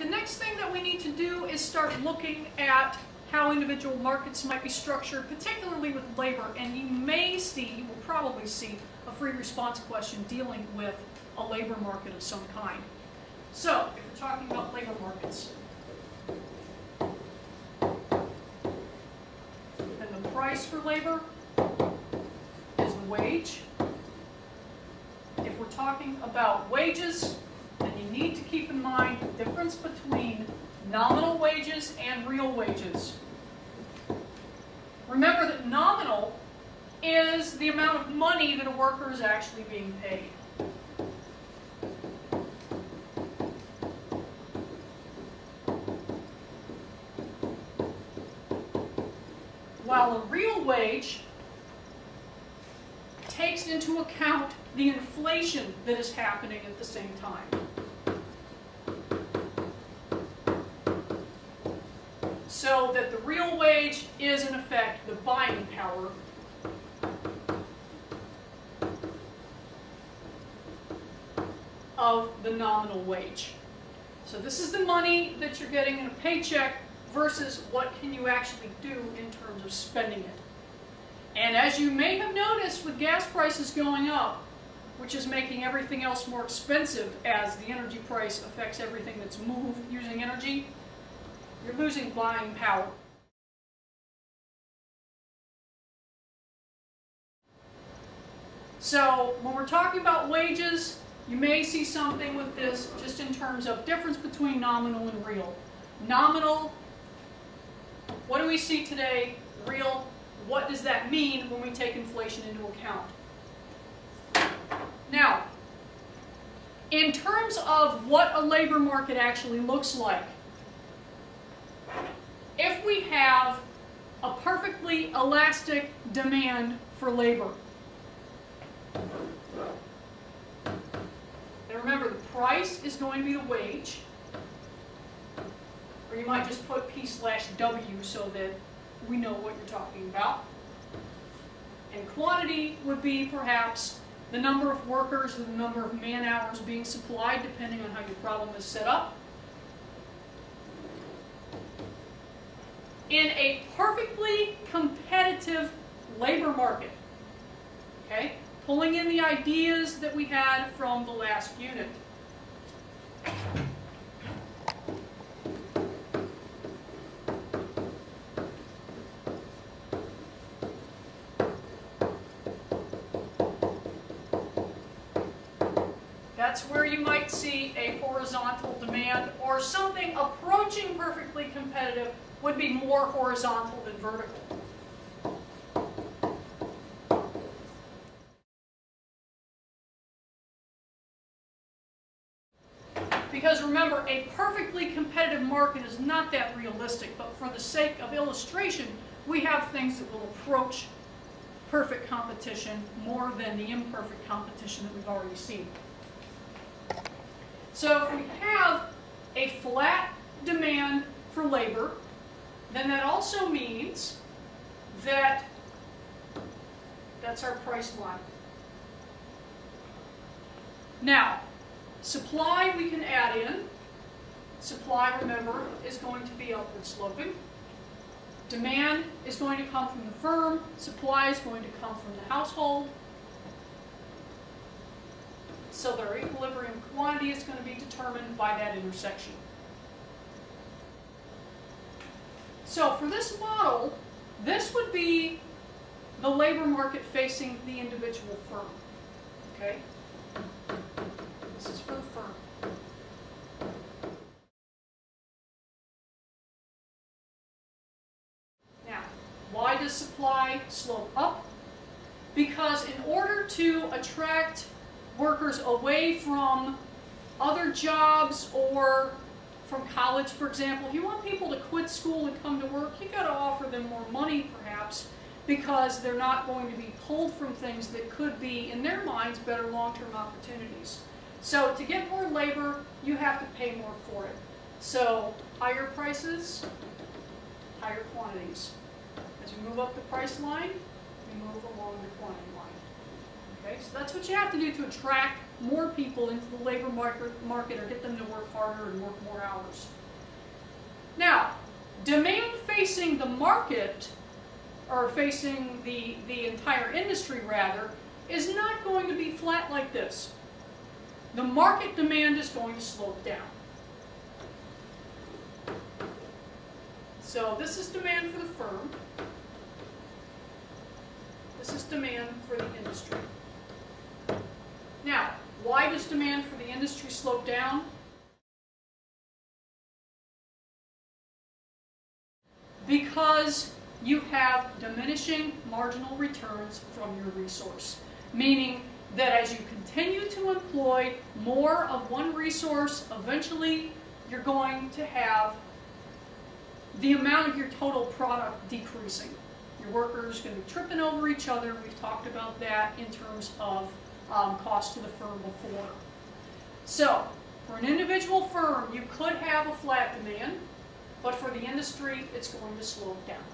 the next thing that we need to do is start looking at how individual markets might be structured, particularly with labor. And you may see, you will probably see, a free response question dealing with a labor market of some kind. So, if we're talking about labor markets, then the price for labor is the wage. If we're talking about wages, need to keep in mind the difference between nominal wages and real wages. Remember that nominal is the amount of money that a worker is actually being paid. While a real wage takes into account the inflation that is happening at the same time. So that the real wage is in effect the buying power of the nominal wage. So this is the money that you're getting in a paycheck versus what can you actually do in terms of spending it. And as you may have noticed with gas prices going up, which is making everything else more expensive as the energy price affects everything that's moved using energy, you're losing buying power. So when we're talking about wages, you may see something with this just in terms of difference between nominal and real. Nominal, what do we see today? Real, what does that mean when we take inflation into account? Now, in terms of what a labor market actually looks like, if we have a perfectly elastic demand for labor. And remember, the price is going to be the wage. Or you might just put P slash W so that we know what you're talking about. And quantity would be perhaps the number of workers and the number of man hours being supplied depending on how your problem is set up. In a perfectly competitive labor market. Okay? Pulling in the ideas that we had from the last unit. That's where you might see a horizontal demand or something approaching perfectly competitive would be more horizontal than vertical. Because remember, a perfectly competitive market is not that realistic, but for the sake of illustration, we have things that will approach perfect competition more than the imperfect competition that we've already seen. So if we have a flat demand for labor, then that also means that that's our price line. Now, supply we can add in. Supply, remember, is going to be upward sloping. Demand is going to come from the firm. Supply is going to come from the household. So their equilibrium quantity is going to be determined by that intersection. So for this model, this would be the labor market facing the individual firm. Okay? This is for the firm. Now, why does supply slope up? Because in order to attract workers away from other jobs or from college, for example, if you want people to quit school and come to work, you've got to offer them more money, perhaps, because they're not going to be pulled from things that could be, in their minds, better long-term opportunities. So to get more labor, you have to pay more for it. So higher prices, higher quantities. As you move up the price line, you move along the quantity line. Okay, so that's what you have to do to attract more people into the labor market, or get them to work harder and work more hours. Now, demand facing the market, or facing the, the entire industry rather, is not going to be flat like this. The market demand is going to slope down. So this is demand for the firm. This is demand for the industry. Now, why does demand for the industry slope down? Because you have diminishing marginal returns from your resource. Meaning that as you continue to employ more of one resource, eventually you're going to have the amount of your total product decreasing. Your workers are going to be tripping over each other. We've talked about that in terms of um, cost to the firm before. So, for an individual firm, you could have a flat demand, but for the industry, it's going to slow down.